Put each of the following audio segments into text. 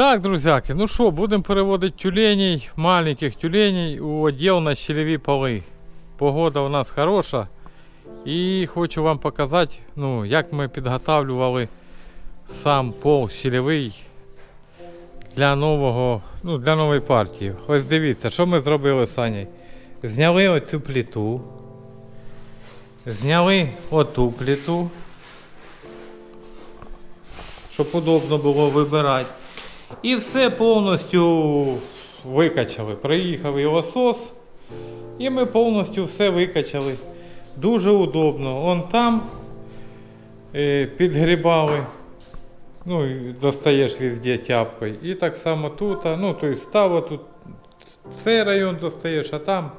Так, друзяки, ну що, будемо переводити тюленей, маленьких тюленей у відділ на щелеві поли. Погода у нас хороша. І хочу вам показати, ну, як ми підготавлювали сам пол щелевий для нового, ну, для нової партії. Ось дивіться, що ми зробили з Саней. Зняли оцю плиту. Зняли оту плиту. Щоб удобно було вибирати. І все повністю викачали. Приїхав лосос. І ми повністю все викачали. Дуже удобно. Он там е, підгрібали. Ну, достаєш везде тяпкою. І так само тут. а, Ну, тобто стало тут цей район достаєш, а там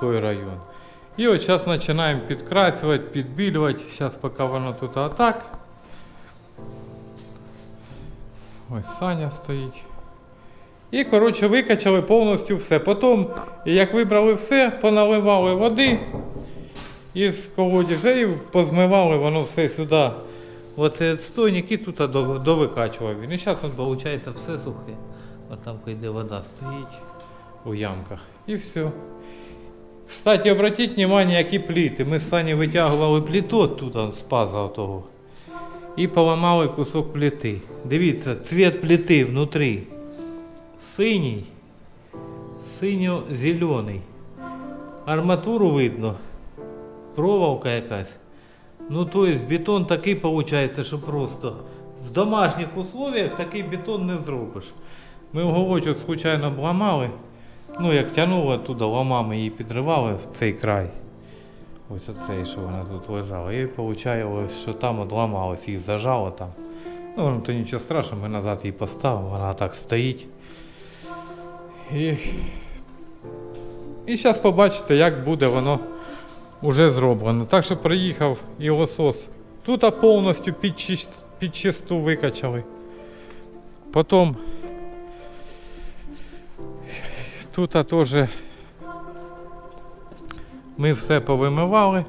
той район. І от зараз починаємо підкрасувати, підбілювати. Зараз поки воно тут отак. Ось Саня стоїть. І, коротше, викачали повністю все. Потім, як вибрали все, поналивали води із колодязів, позмивали воно все сюди. Оцей відстойник і тут довикачував. І зараз, виходить, все сухе. От там, де вода стоїть у ямках. І все. Кстати, обратіть внимание, які пліти. Ми з Сані витягували плиту оттуда, з паза того. І поламали кусок плити. Дивіться, цвет плити внутрі. Синій, синьо-зелений. Арматуру видно. Проволока якась. Ну, то есть бетон такий виходить, що просто в домашніх условиях такий бетон не зробиш. Ми уголочок случайно обламали. Ну, як тягнули туди ломами її підривали в цей край. Ось оцей, що вона тут лежала. І виходить, що там одламалось, їх зажало там. Ну, то нічого страшного, ми назад її поставимо, вона так стоїть. І, і зараз побачите, як буде воно вже зроблено. Так що приїхав і лосос. Тут повністю під, чис- під чисту викачали. Потім тут теж ми все повимивали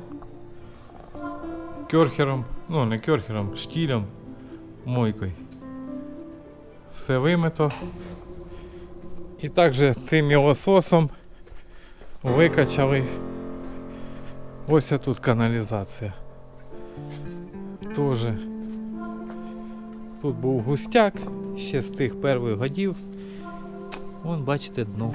кьорхером, ну не кьорхером, штілем, мойкою. Все вимито. І також цим лососом викачали. Ось тут каналізація. Тоже. Тут був густяк ще з тих перших годів. Вон бачите дно.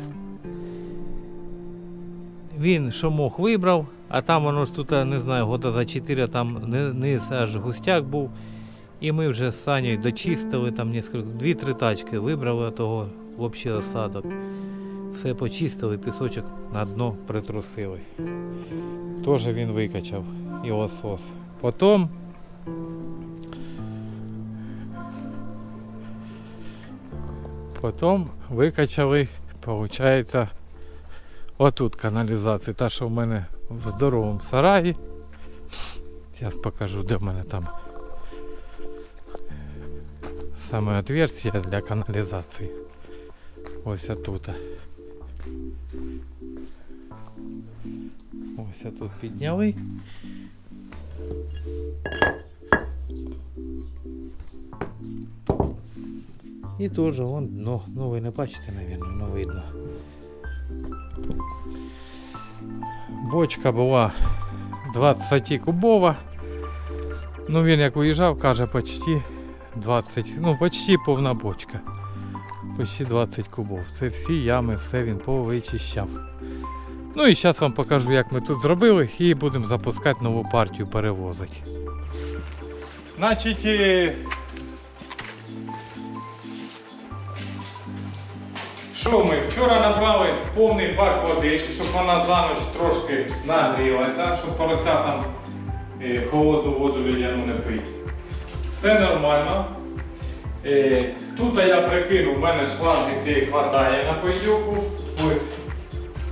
Він мог вибрав, а там воно ж тут, не знаю, года за 4 там низ аж густяк був. І ми вже з Санєю дочистили там несколько, дві-три тачки вибрали того взагалі осадок. Все почистили, пісочок на дно притрусили. Теж він викачав і лосос. Потім Потім викачали, виходить, отут каналізацію. Та, що в мене в здоровому сараї. Зараз покажу, де в мене там саме отверстие для каналізації. Ось тут. Ось тут підняли. І теж вон дно. Ну ви не бачите, мабуть, ну видно. Бочка була 20 кубова. Ну він як уїжджав, каже, почти 20, ну почти повна бочка. Почти 20 кубов. Це всі ями, все він повичищав. Ну і зараз вам покажу, як ми тут зробили, і будемо запускати нову партію перевозити. Значить, що ми? Вчора набрали повний бак води, щоб вона за ніч трошки нагрілася, щоб поросятам е, холодну воду людяну не пити. Все нормально. Е, тут я прикинув, в мене шланги цієї хватає на пойдюку. Ось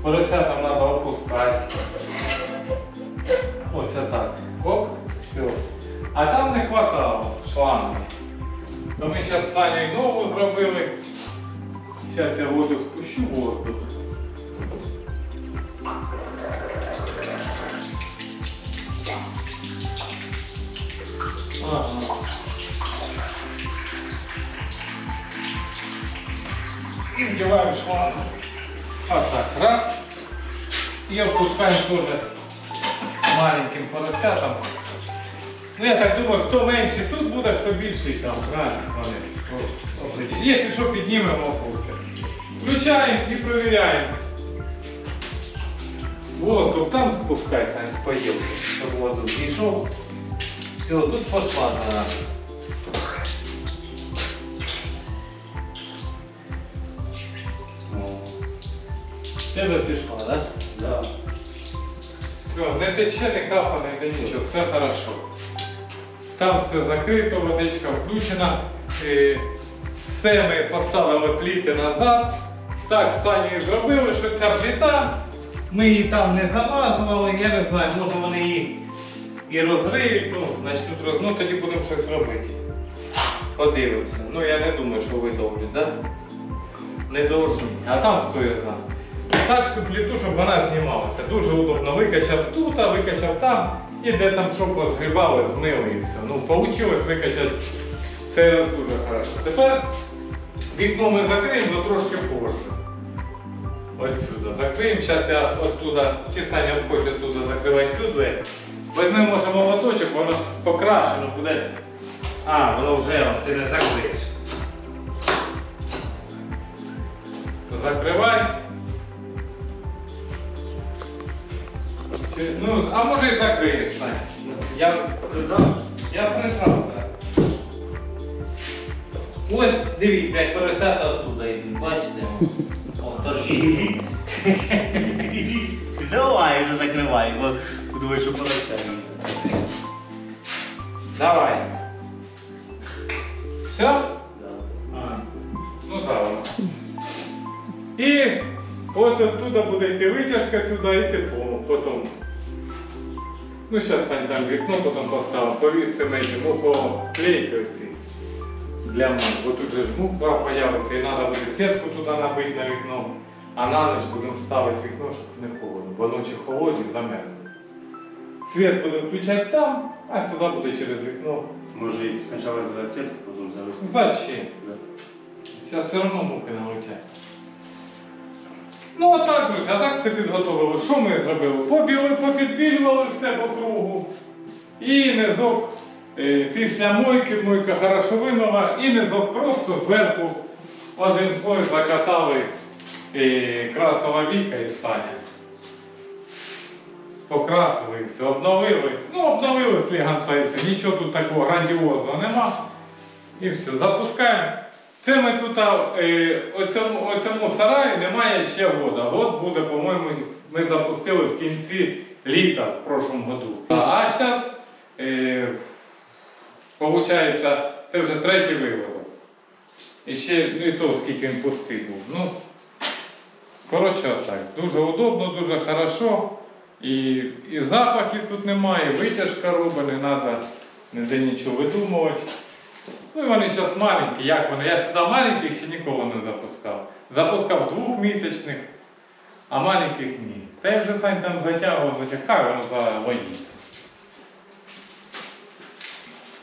поросятам треба опускати. Ось так. Оп, все. А там не хватало шлангу. То ми зараз з Санєю нову зробили. Зараз я воду спущу воздух. Ага. вдеваем шлангу. Вот так, раз. И опускаем тоже маленьким поросятам. Ну я так думаю, хто менший тут буде, хто більший там. Правильно, вони. Якщо що, піднімемо опустимо. Включаємо і перевіряємо. Воздух там спускайся з поїлки, щоб воздух зійшов. Все, тут пошла гора. Тебе пішла, так? Да? Да. Все, не тече, не капа, не йде нічого, все хорошо. Там все закрито, водичка включена. Е, Все ми поставили пліти назад. Так, Санєю зробили, що ця пліта, ми її там не замазували, я не знаю, може вони її і розриють, ну, начнуть роз... ну тоді будемо щось робити. Подивимося. Ну я не думаю, що видовлять? Да? Не должні. А там хто я знає. Так цю плиту, щоб вона знімалася. Дуже удобно. Викачав тут, а викачав там. І де там що позгрібали, змили і все. Ну, вийшло викачати. Це дуже хорошо. Тепер вікно ми закриємо, але трошки позже. Отсюда закриємо. Зараз я оттуда, Саня хоче оттуда закривати цю двері. Візьмемо може воно ж покрашено буде. А, воно вже ти не закриєш. Закривай. Ну, а може і закриєш, Саня. Я, я прижав, так. Ось, дивіться, як поросята оттуда йдуть, бачите? О, торжі. Давай вже закривай, бо думаю, що поросяні. Давай. Все? Да. А, ну так. воно. І ось оттуда буде йти витяжка сюди і тепло. Потім. Ну, зараз Сань там вікно потім поставимо, повісимо ці мухоклейки ці для мух. Бо тут же ж мух зараз появиться і треба буде сітку туди набити на вікно. А на ніч будемо ставити вікно, щоб не холодно. Бо ночі холодні замерзне. Світ будемо включати там, а сюди буде через вікно. Може і спочатку сітку, потім завести. Зачем? Да. Зараз все одно муки налетять. Ну а так, друзі, а так все підготовили. Що ми зробили? Побіли, попідбілювали все по кругу. І низок е, після мойки, мойка хорошо вимила, і низок просто зверху один слой закатали е, красова віка і саня. Покрасили все, обновили. Ну, обновили сліганця і все. Нічого тут такого грандіозного нема. І все, запускаємо. Це ми тут, е, оцьому, оцьому сараї немає ще года. Год буде, по-моєму, ми запустили в кінці літа в прошлому году. А зараз, е, виходить, це вже третій виводок. І ще ну, і то, скільки він пустий був. Ну, коротше, отак. Дуже удобно, дуже хорошо. І, і запахів тут немає, витяжка робить, не треба ніде нічого видумувати. Ну і вони зараз маленькі, як вони? Я сюди маленьких ще ніколи не запускав. Запускав двохмісячних, а маленьких ні. Та я вже Сань там затягував, затягав, воно завоїться.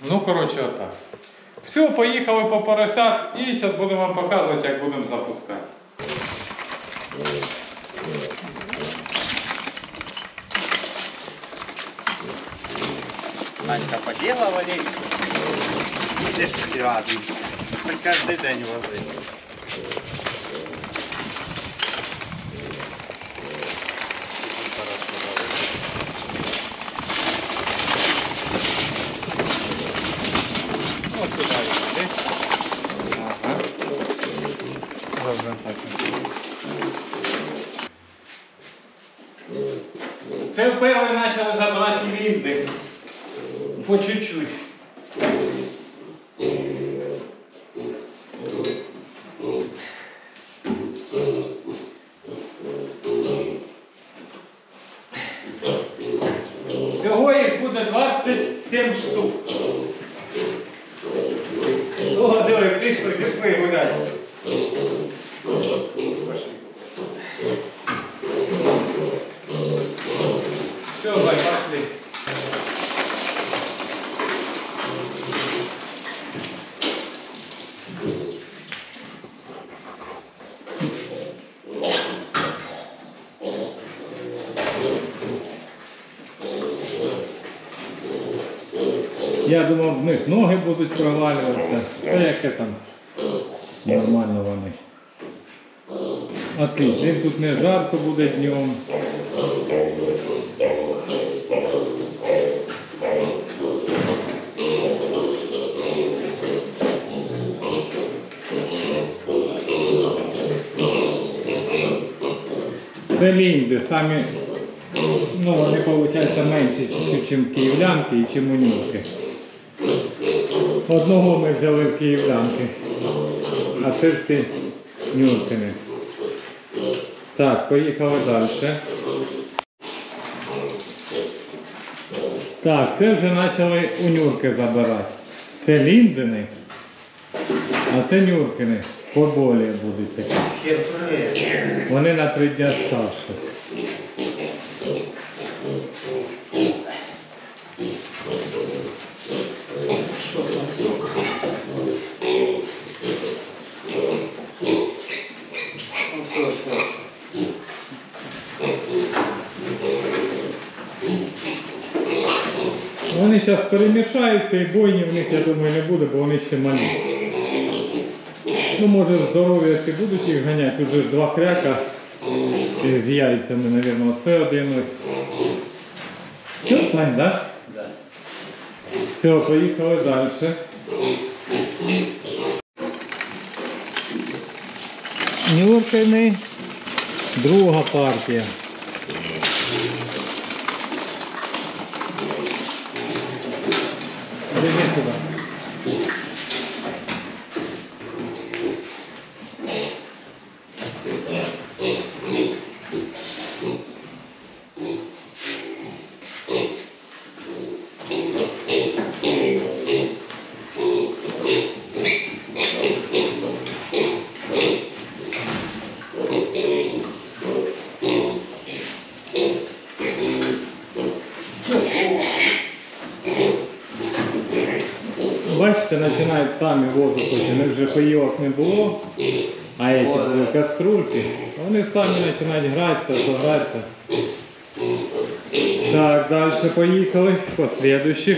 Ну, коротше, отак. Все, поїхали по поросят і зараз будемо вам показувати, як будемо запускати. Надька поділа вони. Будеш радий. Хоч кожен день вози. Ось туди йди. Ага. Добре, так. Це вперше почали забирати лізди. По чуть-чуть. Всього їх буде 27 штук. О, диви, пішли, пішли гуляти. Все, давай, пошли. Я думав, в них ноги будуть провалюватися. Та яке там нормально вони. Отлично, їм тут не жарко буде днем. Це лінди, самі, ну вони виходить менші чуть-чуть, київлянки і чим унюки. Одного ми взяли в київлянки, а це всі нюркини. Так, поїхали далі. Так, це вже почали у нюрки забирати. Це ліндини, а це нюркини. Поболі такі. Вони на три дня старші. Вони зараз перемішаються і бойні в них, я думаю, не буде, бо вони ще малі. Ну, може, здорові ці будуть їх ганяти. Тут же ж два хряка з яйцями, мабуть. Оце один ось. Все, Сань, так? Да. Все, поїхали далі. Нюркини, друга партія. Іди сюди. Воду. Них вже поїлок не було, а ці були каструльки. Вони самі починають гратися, загратися. Так, далі поїхали по слідуючих.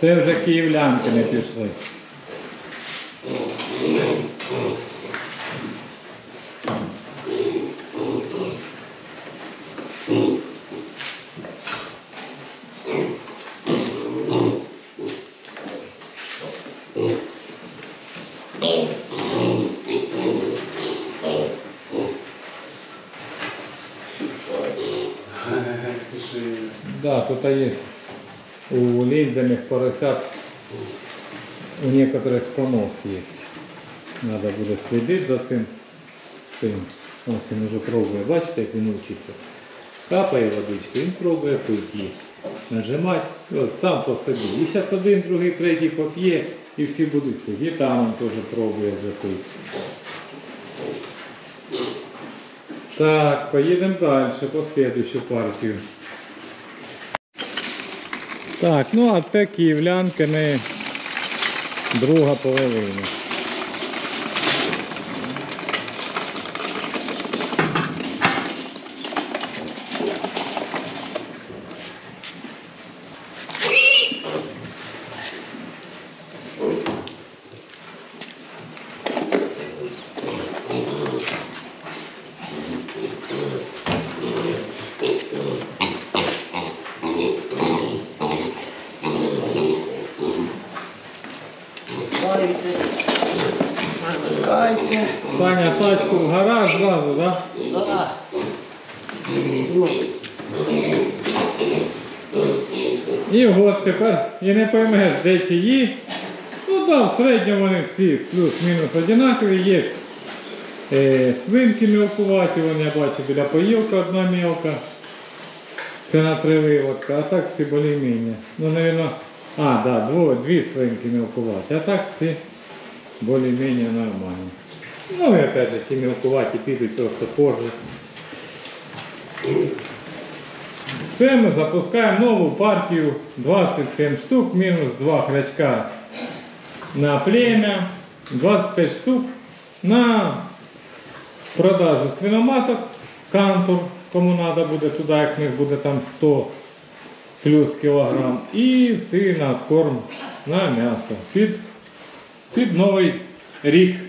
Це вже київлянки не пішли. Да, тут є у ліндених поросят, у некоторых понос есть. Надо буде слідити за цим цим. Ось він вже пробує. Бачите, як він вчиться. Капає водичку, він пробує пити. Нажимати, от сам по собі. І зараз один, другий, третій поп'є і всі будуть пити. І там він теж пробує вже. Так, поїдемо далі по слідущу партію. Так, ну а це київлянки ми друга половина. Кайте. Саня, тачку в гараж зразу, да? Да. І от тепер і не поймеш, де чиї. Ну так, в середньому вони всі плюс-мінус однакові. Є е, свинки мілкуваті, вон я бачу, біля поїлка одна мілка. Це на три виводка, а так всі болі-міння. Ну, навіть, а, да, дво, дві свинки мілкуваті, а так всі более-менее нормально. Ну и опять же, ті мілкуваті підуть просто позже. Це ми запускаємо нову партію. 27 штук, мінус 2 хрячка на плем'я, 25 штук на продажу свиноматок, кантур, кому треба буде туди, як них буде там 100 плюс кілограм, і всі на корм на м'ясо. Під, під новий рік.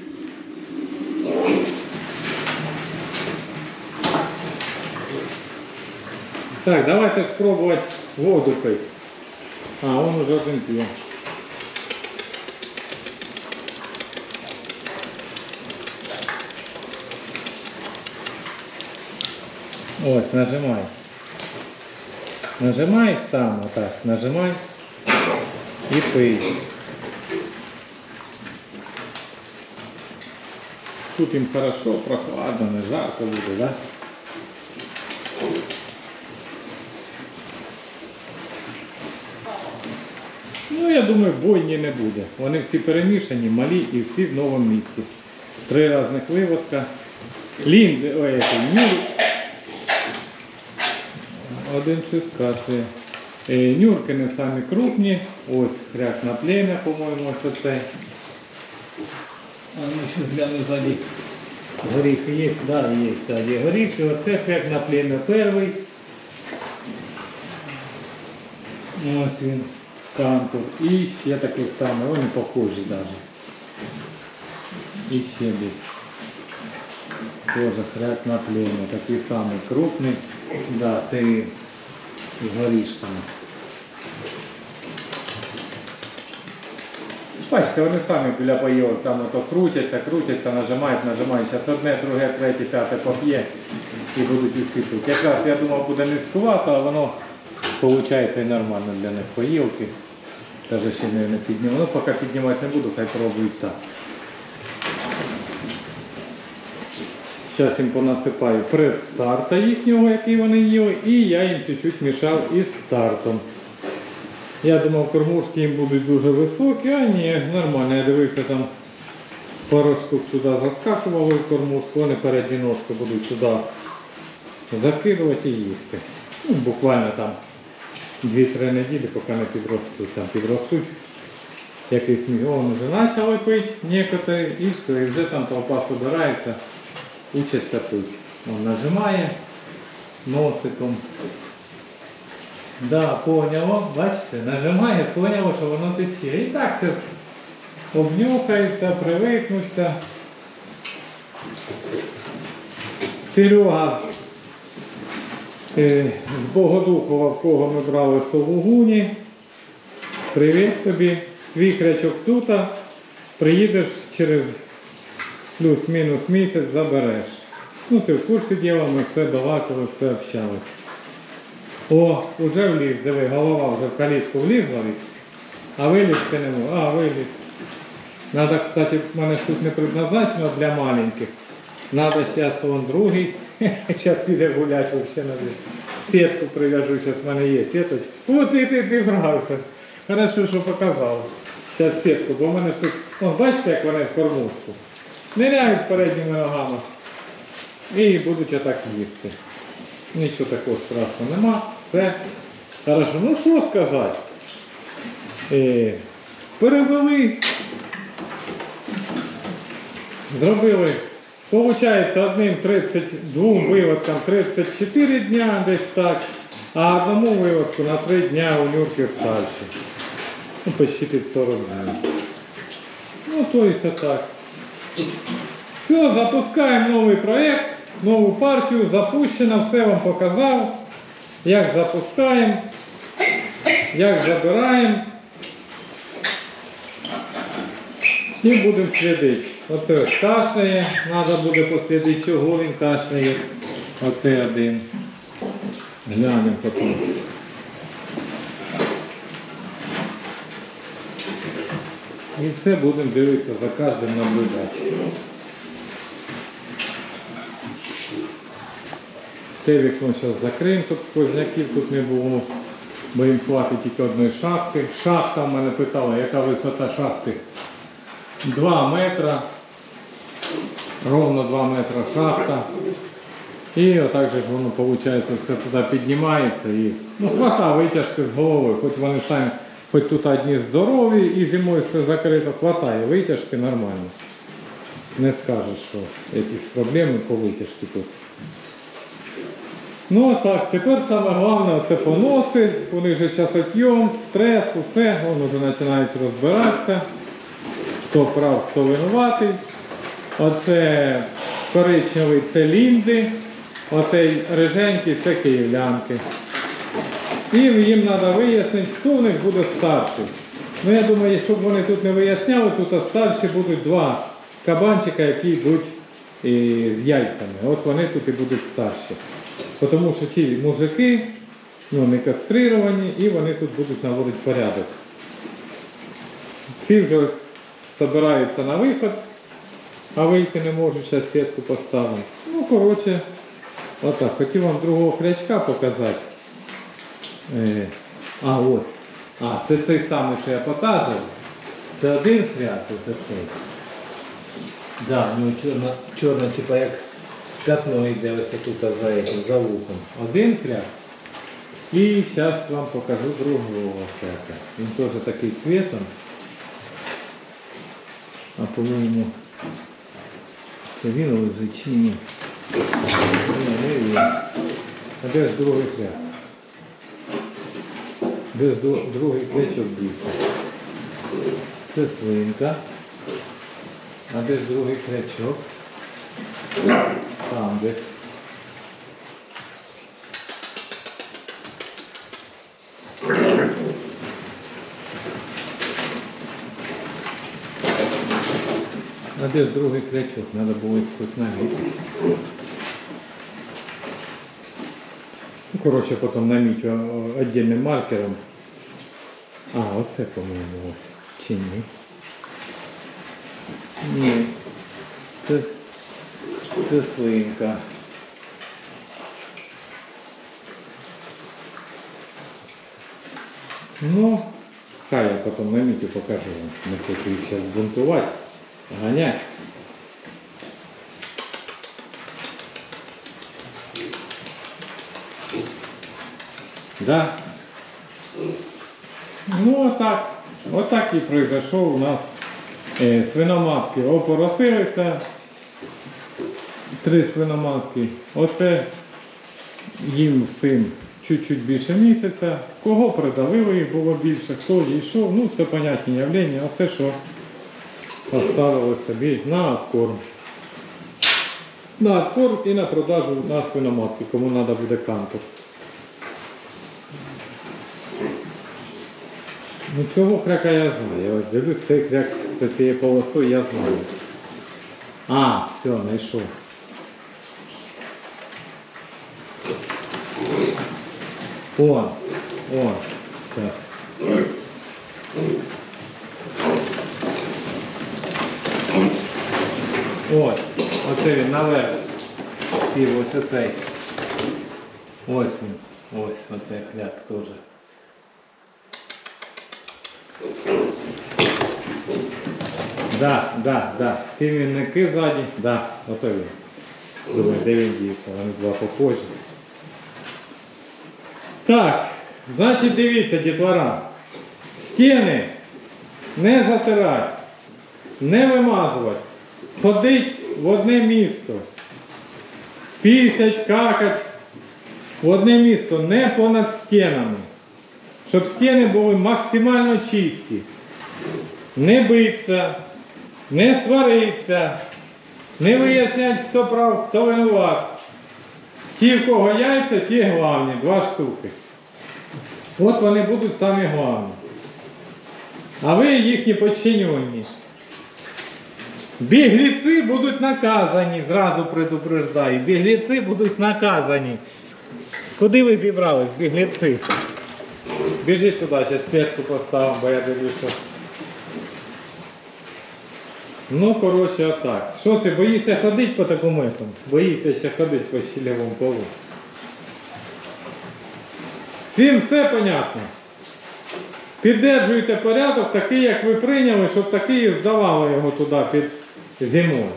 Так, давайте ж пробувати воду пити. А, он уже один п'є. Ось, нажимай. Нажимай сам отак, нажимай і пий. Тут їм хорошо, прохладно, не жарко буде, да? Я думаю, бойні не буде. Вони всі перемішані, малі і всі в новому місті. Три різних виводка. Лін, ой, это, нюр. Один щось. Е, Нюрки не самі крупні. Ось хряк на плем'я, по-моєму, ось оцей. А ну ще гляну ззаді. Горіхи є, да, є, да, є горіхи. Оце хряк на плем'я перший. Ось він, кантур. І ще такий самий, вони похожі навіть. І ще десь. Тоже хряк на плем'я, такий самий крупний. Да, це з горішками. Бачите, вони самі біля пайок там ото крутяться, крутяться, нажимають, нажимають. Зараз одне, друге, третє, п'яте поп'є і будуть усі тут. Якраз я думав буде низькувато, а воно виходить і нормально для них поїлки. Даже ще не підніму. Ну поки піднімати не буду, хай пробують так. Зараз їм понасипаю предстарта їхнього, який вони їли, і я їм чуть-чуть мішав із стартом. Я думав, кормушки їм будуть дуже високі, а ні, нормально. Я дивився там пару штук туди заскакували кормушку, вони передні ножки будуть туди закидувати і їсти. Ну, буквально там 2-3 неділі, поки не підростуть. Там підростуть. Якийсь мільйон вже почали пити некоторі і все, і вже там толпа собирається, учаться пити. Он нажимає носиком. Да, поняло, бачите, нажимає, поняло, що воно тече. І так зараз обнюхається, привикнуться. Серега з Богодухова, в кого ми брали Сологуні. Привіт тобі. Твій крячок тут. Приїдеш через плюс-мінус місяць, забереш. Ну, ти в курсі діла, ми все балакали, все общались. О, уже вліз, диви, голова вже в калітку влізла, а вилізти не можу. А, виліз. Надо, кстати, в мене ж тут не предназначено для маленьких. Надо зараз вон другий. Зараз піде гуляти взагалі на Сітку прив'яжу, зараз в мене є сіточка. От і ти зібрався. Хорошо, що показав. Зараз сітку, бо в мене ж тут, вон, бачите, як вони в кормушку. Ниряють передніми ногами. І будуть отак їсти. Нічого такого страшного нема. Все. Хорошо. Ну що сказати? Е, перевели. Зробили. Получається одним 32 виводкам 34 дня десь так, а одному виводку на 3 дня у Нюрки старші. Ну, почти під 40 днів. Ну, то есть так. Все, запускаємо новий проєкт, нову партію, запущено, все вам показав, як запускаємо, як забираємо. І будемо слідити. Оце ось кашляє, треба буде послідити, чого він кашляє. Оце один. Глянемо потім. І все будемо дивитися за кожним наблюдати. Те вікно зараз закриємо, щоб сквозняків тут не було, бо їм хватить тільки одної шахти. Шахта в мене питала, яка висота шахти. 2 метра. Ровно 2 метра шахта. І отак же воно виходить, все туди піднімається і ну, хвата витяжки з голови, хоч вони самі, хоч тут одні здорові і зимою все закрито, хватає, витяжки нормально. Не скажеш, що якісь проблеми по витяжці тут. Ну так, тепер саме головне це поноси, вони вже зараз отйом, стрес, усе, вони вже починають розбиратися, хто прав, хто винуватий. Оце коричневий це лінди, оцей риженький це київлянки. І їм треба вияснити, хто в них буде старший. Ну я думаю, щоб вони тут не виясняли, тут старші будуть два кабанчика, які йдуть і з яйцями. От вони тут і будуть старші. Тому що ті мужики ну, не кастрировані і вони тут будуть наводити порядок. Ці вже збираються на виход, а вийти не можуть, зараз сітку поставимо. Ну, коротше, отак. Хотів вам другого хрячка показати. Е, а, ось. А, це цей самий, що я показував. Це один хряк, це цей. Да, у нього чорна, чорна, типа як пятно йде ось тут за этим, за вухом. Один хряк. І зараз вам покажу другого хряка. Він теж такий цвітом. А по-моєму, це він лежить чи ні? Ні, не він. А де ж другий хряк? Де ж другий клячок дівся? Це свинка. А де ж другий клячок? Там десь. А де ж другий крячок? Треба було хоч намітити. Ну, коротше, потім наміть віддільним маркером. А, оце, по-моєму, ось. Чи ні? Ні. Це, це свинка. Ну, хай я потім на міті покажу вам. Не хочу їх зараз бунтувати, ганять. Да. Ну, отак. Отак і произошов у нас е, свиноматки. Опоросилися. Три свиноматки. Оце їм всім чуть-чуть більше місяця. Кого придавили їх було більше, хто йшов, ну це понятні явлення, а це що поставили собі на откорм. На откорм і на продажу на свиноматки, кому треба буде кантор. Ну цього хряка я знаю. Я дивлюсь, цей хряк з цією полосою я знаю. А, все, знайшов. Он, он, сейчас. Ось, оце він наверх. Сів ось оцей. Ось він. Ось оцей хляк теж. Да, да, да. Сім'янники ззаді, да, ото він. Думаю, де він дівся, вони два похожі. Так, значить дивіться, дітвора. Стіни не затирати, не вимазувати, ходить в одне місто. Пісять, какать в одне місто, не понад стінами. Щоб стіни були максимально чисті. Не биться, не свариться, не вияснять, хто прав, хто винуват. Ті, в кого яйця, ті главні, два штуки. От вони будуть самі главні. А ви їхні подчинені. Бігліці будуть наказані, зразу предупреждаю. Бігліці будуть наказані. Куди ви зібрались, бігліці? Біжіть туди, зараз сітку поставимо, бо я дивлюся. Ну, коротше, отак. Що ти боїшся ходити по такому этому? Боїться ще ходити по щелевому полу. Всім все понятно. Піддержуйте порядок такий, як ви прийняли, щоб такий і здавали його туди під зимою.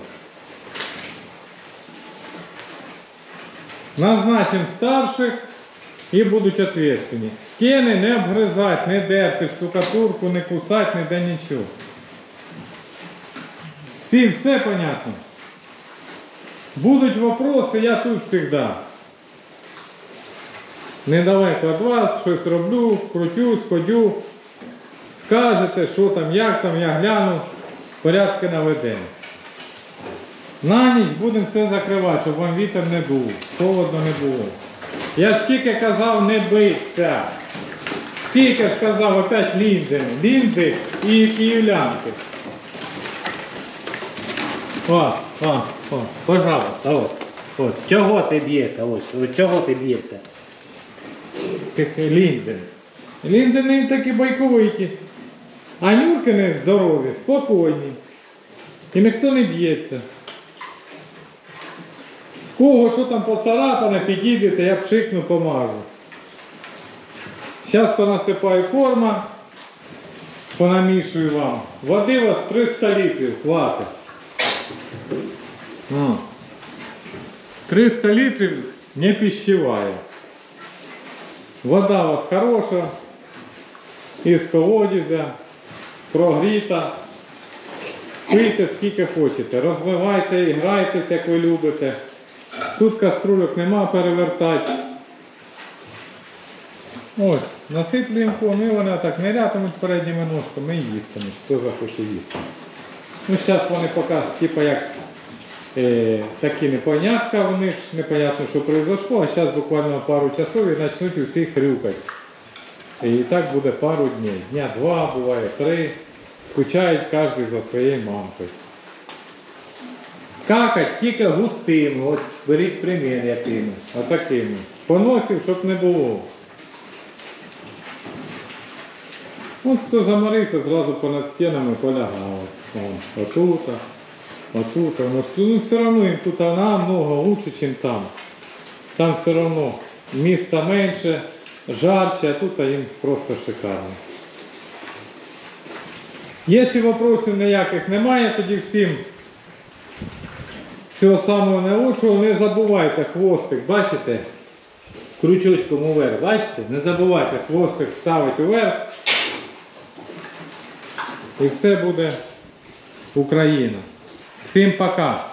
Назначимо старших і будуть відповідальні. Стіни не обгризати, не дерти, штукатурку не кусати, ніде нічого. Всім все понятно? Будуть вопроси, я тут завжди. Недалеко від вас, щось роблю, крутюсь, ходю. Скажете, що там, як там, я гляну, порядки наведемо. На ніч будемо все закривати, щоб вам вітер не дув, холодно не було. Я ж тільки казав не биться. Тільки ж казав опять ліндини, лінди і київлянки. О, о, о, пожалуйста, от. От, Чого ти б'єшся? Ось, от чого ти б'єшся? Лінден. Ліндени такі байковиті. А Нюркини здорові, спокійні. І ніхто не б'ється. Кого що там поцарапане, підійдете, я пшикну, помажу. Зараз понасипаю корма, понамішую вам. Води у вас 300 літрів, хватить. 300 літрів не пищевая. Вода у вас хороша, із колодязя, прогріта. Пийте скільки хочете, розвивайте і грайтесь, як ви любите. Тут каструльок нема перевертати. Ось, насиплюємо корм, і вони так не лятимуть передніми ножками і їстимуть, хто захоче їсти. Ну, зараз вони поки, типа як е, такі непонятка в них, непонятно, що произошло, а зараз буквально пару часов і почнуть усі хрюкати. І так буде пару днів. Дня два, буває три. Скучають кожен за своєю мамкою. Какать тільки густим, ось беріть примір якими, отакими. Поносів, щоб не було. От хто заморився, зразу понад стінами полягав. Отут, отут. Ну, ну все одно їм тут намного лучше, ніж там. Там все одно міста менше, жарче, а тут їм просто шикарно. Якщо вопросів ніяких немає, тоді всім всього самого найкращого. Не забувайте хвостик, бачите? Крючочком уверх, бачите? Не забувайте хвостик ставити вверх. І все буде Україна. Всім пока!